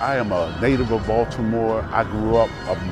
I am a native of Baltimore. I grew up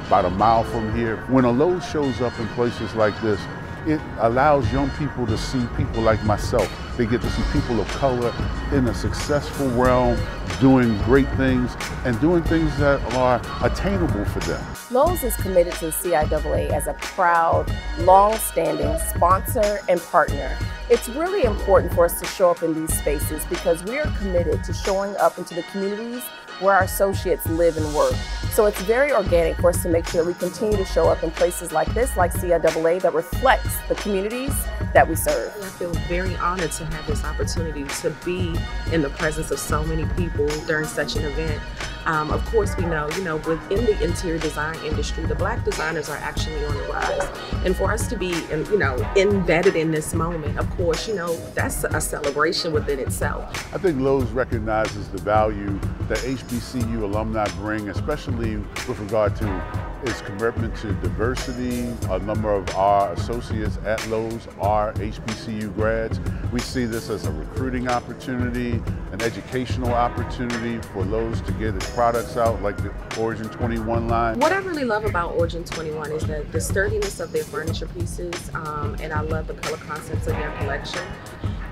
about a mile from here. When a Lowe's shows up in places like this, it allows young people to see people like myself. They get to see people of color in a successful realm, doing great things and doing things that are attainable for them. Lowe's is committed to the CIAA as a proud, long-standing sponsor and partner. It's really important for us to show up in these spaces because we are committed to showing up into the communities where our associates live and work. So it's very organic for us to make sure that we continue to show up in places like this, like CIAA, that reflects the communities that we serve. I feel very honored to have this opportunity to be in the presence of so many people during such an event. Um, of course, we know, you know, within the interior design industry, the black designers are actually on the rise. And for us to be, you know, embedded in this moment, of course, you know, that's a celebration within itself. I think Lowe's recognizes the value that HBCU alumni bring, especially with regard to its commitment to diversity. A number of our associates at Lowe's are HBCU grads. We see this as a recruiting opportunity, an educational opportunity for Lowe's to get its products out, like the Origin 21 line. What I really love about Origin 21 is that the sturdiness of their furniture pieces, um, and I love the color concepts of their collection.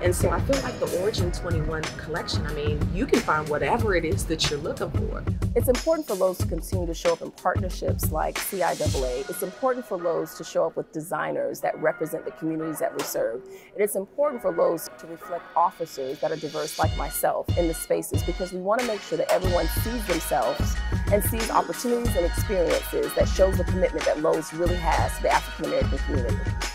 And so I feel like the Origin 21 collection, I mean, you can find whatever it is that you're looking for. It's important for Lowe's to continue to show up in partnerships like CIAA. It's important for Lowe's to show up with designers that represent the communities that we serve. And it's important for Lowe's to reflect officers that are diverse like myself in the spaces because we want to make sure that everyone sees themselves and sees opportunities and experiences that shows the commitment that Lowe's really has to the African American community.